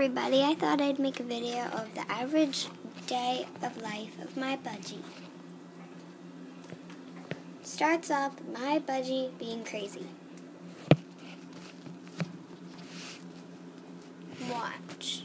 Everybody, I thought I'd make a video of the average day of life of my budgie. Starts off my budgie being crazy. Watch.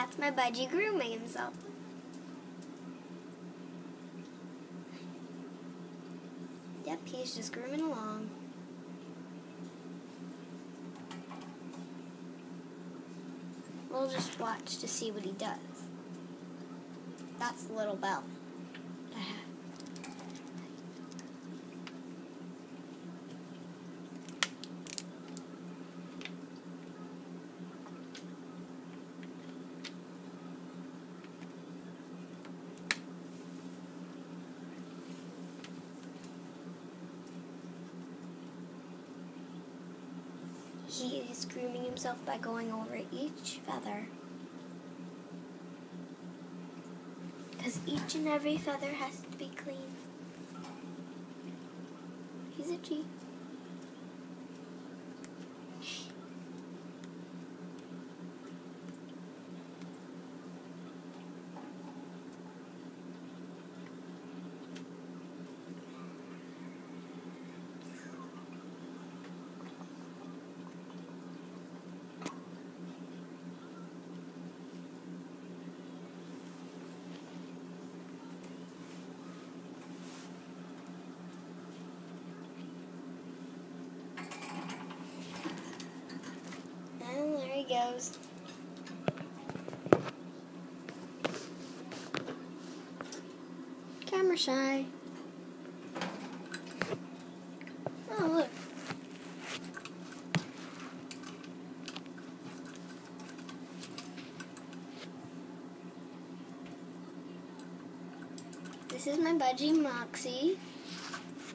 That's my budgie grooming himself. Yep, he's just grooming along. We'll just watch to see what he does. That's Little Bell. He is grooming himself by going over each feather. Because each and every feather has to be clean. He's a G. And Camera shy. Oh, look. This is my budgie Moxie.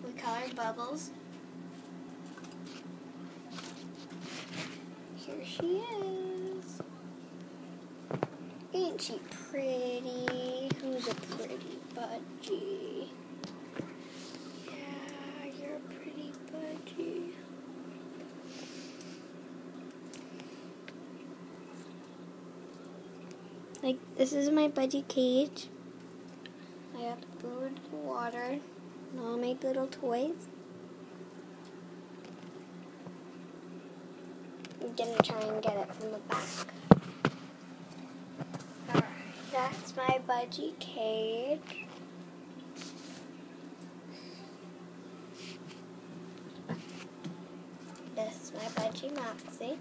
We call her Bubbles. Here she is. Ain't she pretty? Who's a pretty budgie? Yeah, you're a pretty budgie. Like, this is my budgie cage. I have food, water, and all my little toys. I'm gonna try and get it from the back. That's my budgie cage. This is my budgie Moxie.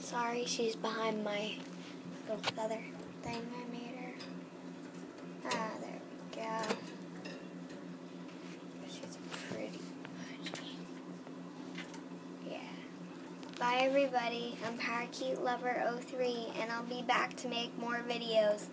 Sorry, she's behind my little feather thing I made her. Ah, there we go. She's pretty budgie. Yeah. Bye, everybody. I'm Parakeet Lover 03, and I'll be back to make more videos.